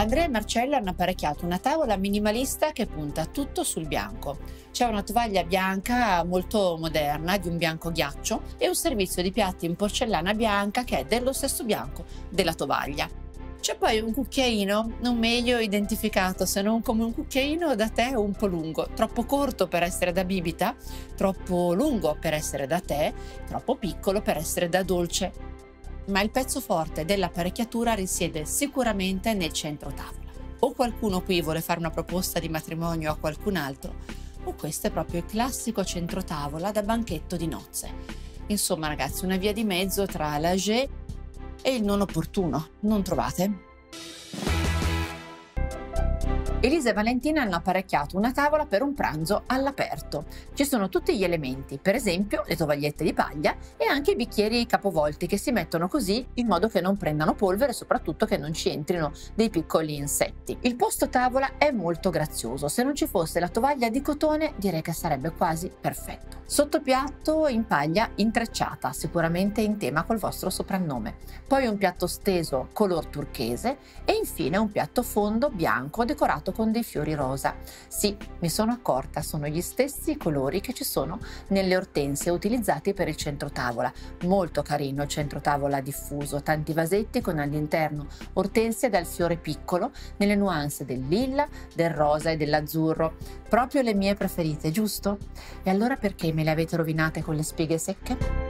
Andrea e Marcella hanno apparecchiato una tavola minimalista che punta tutto sul bianco. C'è una tovaglia bianca molto moderna, di un bianco ghiaccio, e un servizio di piatti in porcellana bianca che è dello stesso bianco della tovaglia. C'è poi un cucchiaino, non meglio identificato se non come un cucchiaino da tè un po' lungo, troppo corto per essere da bibita, troppo lungo per essere da tè, troppo piccolo per essere da dolce ma il pezzo forte dell'apparecchiatura risiede sicuramente nel centro tavola. O qualcuno qui vuole fare una proposta di matrimonio a qualcun altro, o questo è proprio il classico centro tavola da banchetto di nozze. Insomma ragazzi, una via di mezzo tra l'agé e il non opportuno, non trovate? Elisa e Valentina hanno apparecchiato una tavola per un pranzo all'aperto. Ci sono tutti gli elementi, per esempio le tovagliette di paglia e anche i bicchieri capovolti che si mettono così in modo che non prendano polvere e soprattutto che non ci entrino dei piccoli insetti. Il posto tavola è molto grazioso, se non ci fosse la tovaglia di cotone direi che sarebbe quasi perfetto. Sottopiatto in paglia intrecciata, sicuramente in tema col vostro soprannome. Poi un piatto steso color turchese e infine un piatto fondo bianco decorato decorato con dei fiori rosa. Sì, mi sono accorta, sono gli stessi colori che ci sono nelle ortensie utilizzati per il centro tavola. Molto carino il centro tavola diffuso, tanti vasetti con all'interno ortensie dal fiore piccolo, nelle nuance del lilla, del rosa e dell'azzurro. Proprio le mie preferite, giusto? E allora perché me le avete rovinate con le spighe secche?